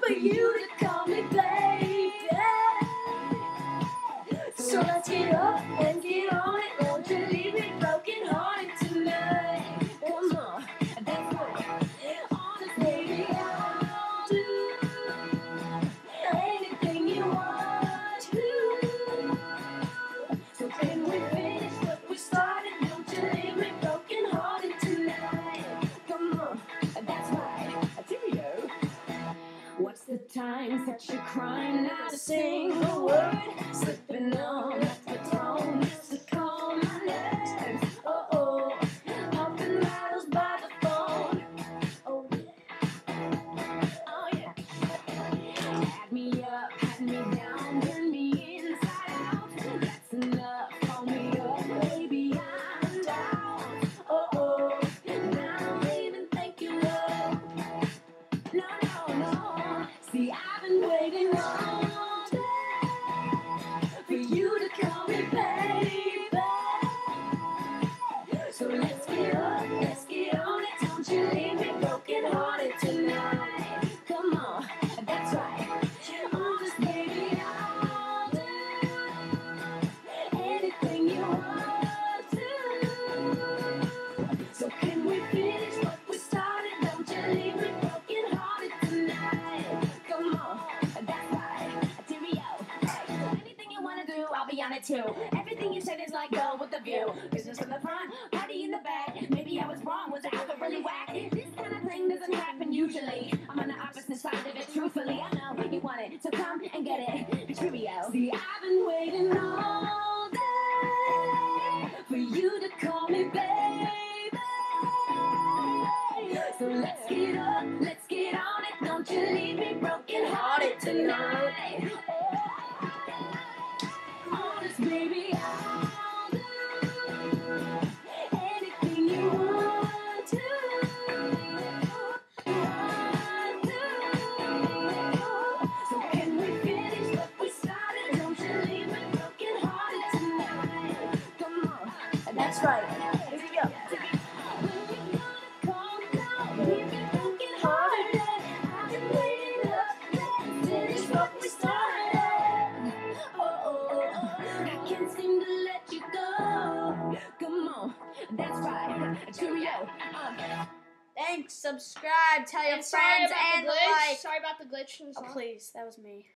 for you to call me baby. So let's get up and get on. What's the time that you're crying? Not a single word. Slipping you leave me tonight. Come on, that's right. Baby, I'll do anything you want to. So can we finish what we started? Don't you leave me tonight. Come on, that's right. Anything you wanna do, I'll be on it too. Everything you said is like go with the view. Business in the front, party in the back. I was wrong, was the outfit really whack? This kind of thing doesn't happen usually. I'm on the opposite side of it, truthfully. I know you want it, so come and get it. Cheerio. See, I've been waiting all day for you to call me baby. So let's get up, let's get on it. Don't you leave me broken hearted tonight. Honest, baby, you go. Come on, that's right. Cheerio. Uh, Thanks. Subscribe. Tell your And friends about and the glitch. like. Sorry about the glitch in the Oh, please. That was me.